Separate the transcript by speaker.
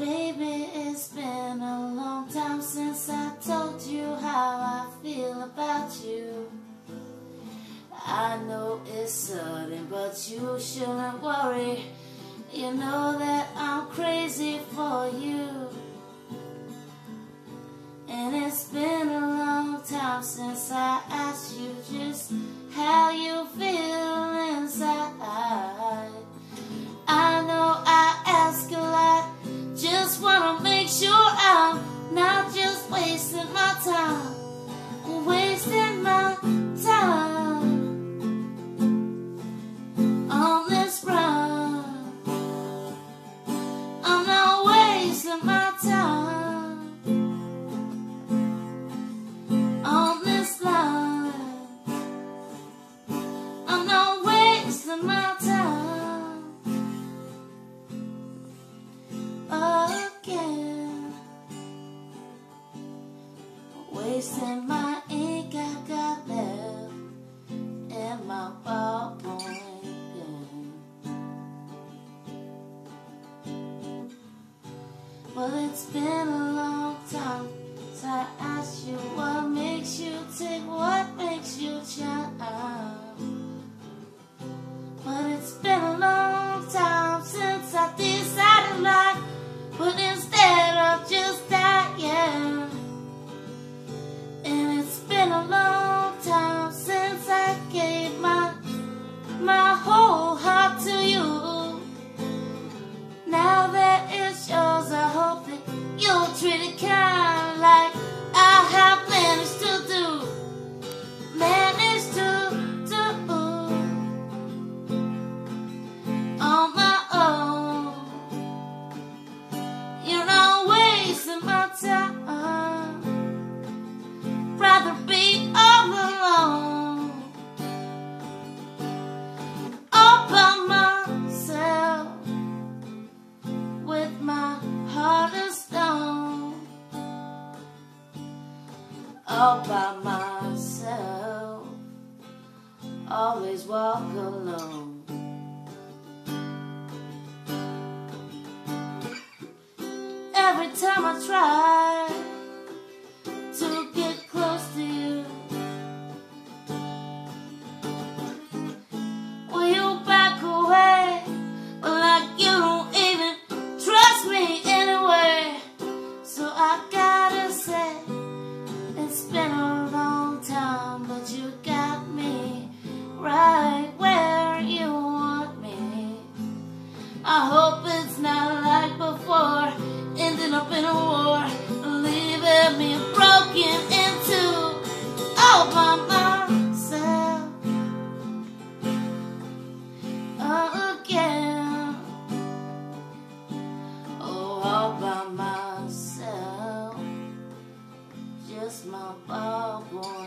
Speaker 1: Baby, it's been a long time since I told you how I feel about you. I know it's sudden, but you shouldn't worry. You know that I'm crazy for you. Well, it's been a long time since I asked you what makes you tick, what makes you shine. All by myself. Always walk alone. Every time I try I hope it's not like before, ending up in a war, leaving me broken into all by myself again. Oh, all by myself, just my bubble.